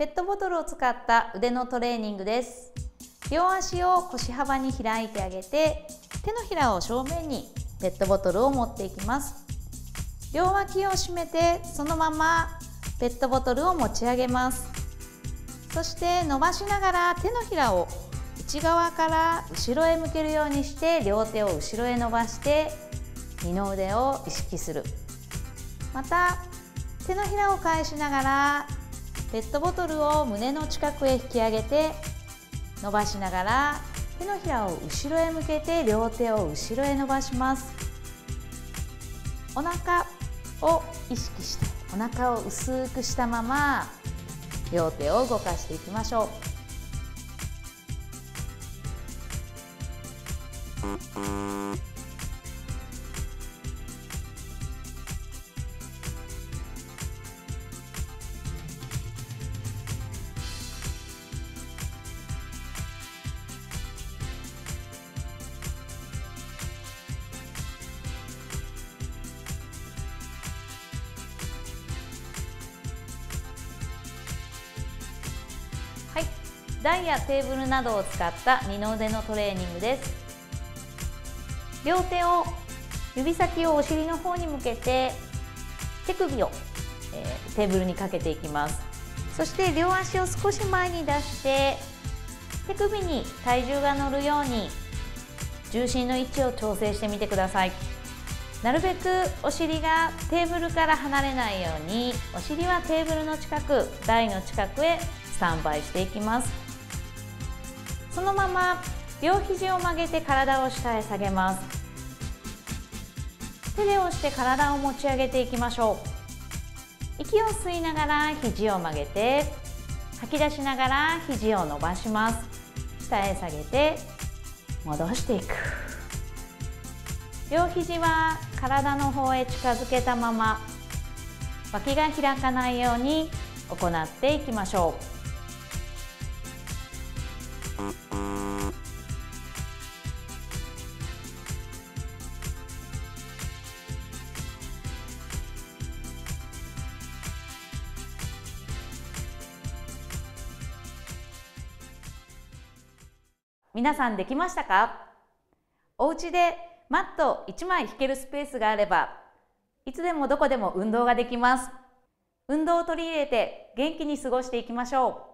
ペットボトルを使った腕のトレーニングです。両足を腰幅に開いてあげて手のひらを正面にペットボトルを持っていきます。両脇を締めてそのままペットボトルを持ち上げます。そして伸ばしながら手のひらを内側から後ろへ向けるようにして両手を後ろへ伸ばして二の腕を意識する。また手のひらを返しながらペットボトルを胸の近くへ引き上げて伸ばしながら手のひらを後ろへ向けて両手を後ろへ伸ばしますお腹を意識してお腹を薄くしたまま両手を動かしていきましょう。はい、台やテーブルなどを使った二の腕のトレーニングです。両手を指先をお尻の方に向けて手首を、えー、テーブルにかけていきます。そして両足を少し前に出して手首に体重が乗るように重心の位置を調整してみてください。なるべくお尻がテーブルから離れないようにお尻はテーブルの近く台の近くへスタンバイしていきます。そのまま両肘を曲げて体を下へ下げます。手で押して体を持ち上げていきましょう。息を吸いながら肘を曲げて吐き出しながら肘を伸ばします。下へ下げて戻していく。両肘は体の方へ近づけたまま脇が開かないように行っていきましょう。皆さんできましたか？お家でマット1枚引けるスペースがあればいつでもどこでも運動ができます。運動を取り入れて元気に過ごしていきましょう。